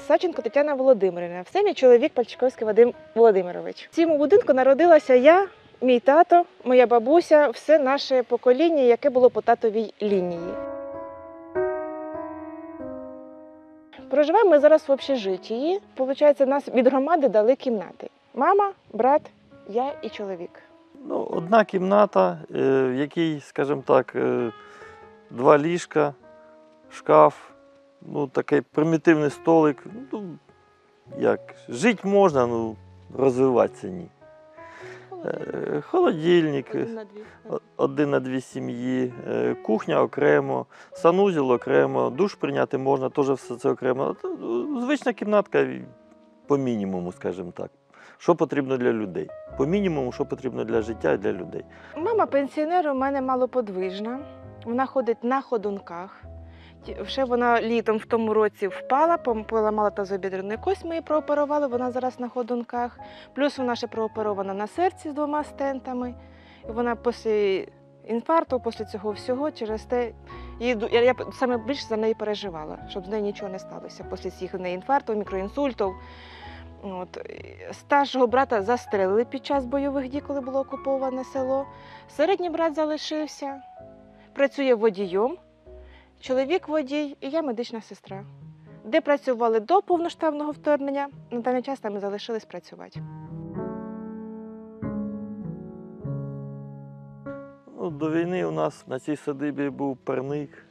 Саченко Тетяна Володимирівна. Це мій чоловік Пальчиковський Вадим Володимирович. В цьому будинку народилася я, мій тато, моя бабуся, все наше покоління, яке було по татовій лінії. Проживаємо ми зараз в общежитті. Получається, нас від громади дали кімнати. Мама, брат, я і чоловік. Ну, одна кімната, е, в якій, скажімо так, е, два ліжка, шкаф, ну, такий примітивний столик. Ну, як, жити можна, ну, розвиватися ні. Е, Холодильник, е, о- один на дві сім'ї, е, кухня окремо, санузел окремо, душ прийняти можна, теж все це окремо. Ну, Звична кімнатка по мінімуму, скажімо так. Що потрібно для людей? По мінімуму, що потрібно для життя і для людей. Мама пенсіонер у мене малоподвижна. Вона ходить на ходунках. Ще вона літом в тому році впала, поламала тазобідрену кость, ми її прооперували, вона зараз на ходунках. Плюс вона ще прооперована на серці з двома стентами. І вона після інфаркту, після цього всього, через те, я, я саме більше за неї переживала, щоб з нею нічого не сталося. Після всіх неї інфарктів, мікроінсультів. От. Старшого брата застрелили під час бойових дій, коли було окуповане село. Середній брат залишився, працює водієм, чоловік водій і я медична сестра. Де працювали до повноштабного вторгнення, на даний час там і залишились працювати. Ну, до війни у нас на цій садибі був парник,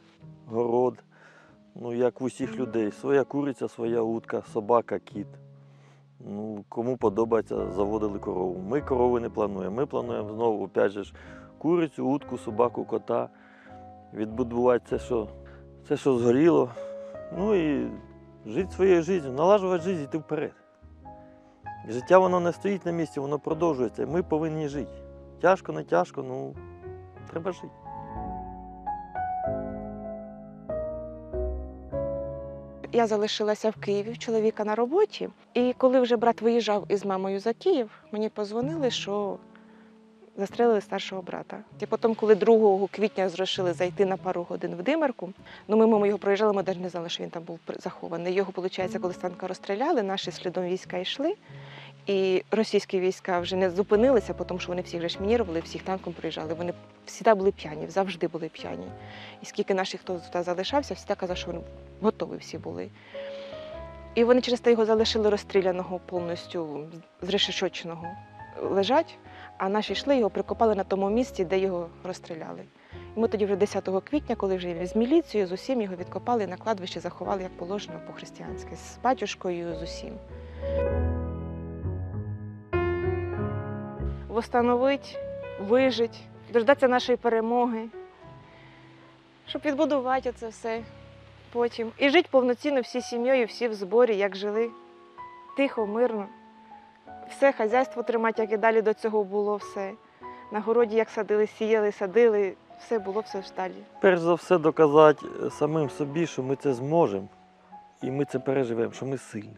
город, ну, як в усіх людей. Своя куриця, своя утка, собака, кіт. Ну, кому подобається, заводили корову. Ми корови не плануємо. Ми плануємо знову, опять же, курицю, утку, собаку, кота. Відбудувати це, що, це, що згоріло. Ну і жити своєю життю, налажувати життя, йти вперед. Життя воно не стоїть на місці, воно продовжується. Ми повинні жити. Тяжко, не тяжко, ну треба жити. Я залишилася в Києві, в чоловіка на роботі. І коли вже брат виїжджав із мамою за Київ, мені позвонили, що застрелили старшого брата. І потім, коли 2 квітня зрішили зайти на пару годин в Димерку, ну ми мимо його проїжджали, ми навіть не знали, що він там був захований. Його, виходить, коли станка розстріляли, наші слідом війська йшли. І російські війська вже не зупинилися, тому що вони всіх же шмінірували, всіх танком приїжджали. Вони завжди були п'яні, завжди були п'яні. І скільки наших хто тут залишався, всі казали, що вони готові всі були. І вони через те його залишили розстріляного повністю, зрешешоченого лежать, а наші йшли, його прикопали на тому місці, де його розстріляли. І ми тоді вже 10 квітня, коли вже з міліцією, з усім його відкопали на кладбище, заховали як положено по-християнськи, з батюшкою, з усім. Восстановить, вижить, дождатися нашої перемоги, щоб відбудувати це все потім. І жити повноцінно всі сім'єю, всі в зборі, як жили. Тихо, мирно. Все хазяйство тримати, як і далі до цього було все. На городі як садили, сіяли, садили, все було все в сталі. Перш за все доказати е, самим собі, що ми це зможемо, і ми це переживемо, що ми сильні.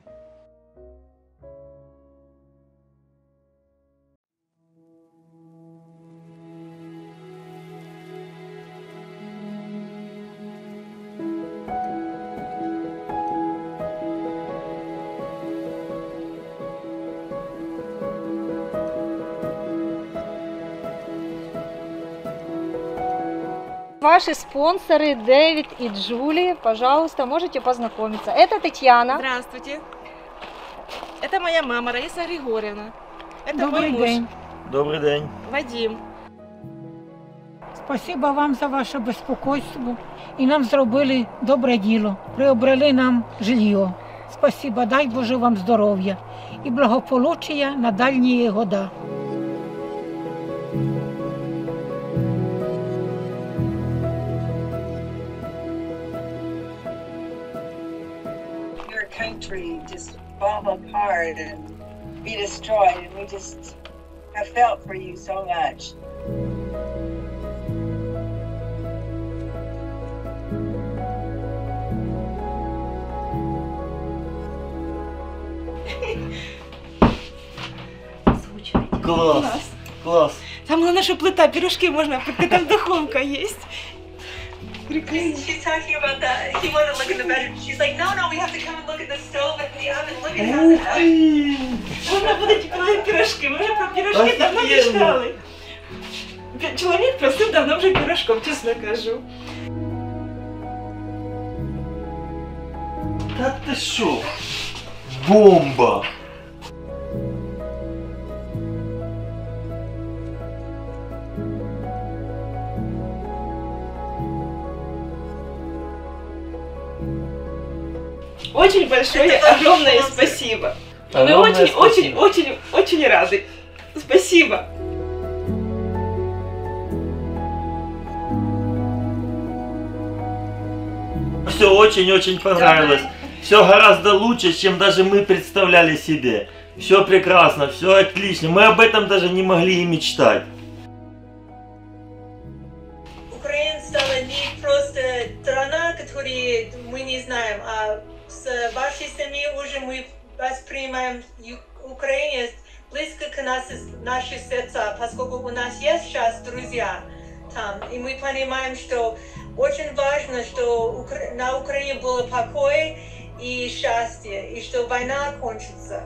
Ваши спонсоры Дэвид и Джули, пожалуйста, можете познакомиться. Это Татьяна. Здравствуйте. Это моя мама Раиса Григорьевна. Это Добрий мой муж день. Добрий день. Вадим. Спасибо вам за ваше безпокойство і нам зробили добре діло. Приобрели нам жилье. Спасибо, дай Боже вам здоров'я і благополуччя на дальні года. Country just fall apart and be destroyed. And we just have felt for you so much. Клас! Клас! Там головне, що плита, пірожки можна пекти, там духовка є. She's talking about that. He wanted to look in the bedroom. She's like, no, no, we have to come and look at the stove and the oven. Look at how the oven. Вона буде пекла пірожки. Ми вже про пірожки давно Офігенно. мечтали. Чоловік просив давно вже пірожком, чесно кажу. Та ти що? Бомба! Очень большое, огромное спасибо. Мы Огромное очень, очень, спасибо. очень, очень рады. Спасибо. Все очень-очень понравилось. Все гораздо лучше, чем даже мы представляли себе. Все прекрасно, все отлично. Мы об этом даже не могли и мечтать. Украина стала не просто страна, которую мы не знаем, а с вашей семьей уже мы воспринимаем украинец близко к нас, наши сердца, поскольку у нас есть сейчас друзья там, и мы понимаем, что очень важно, что на Украине было покой и счастье, и что война кончится.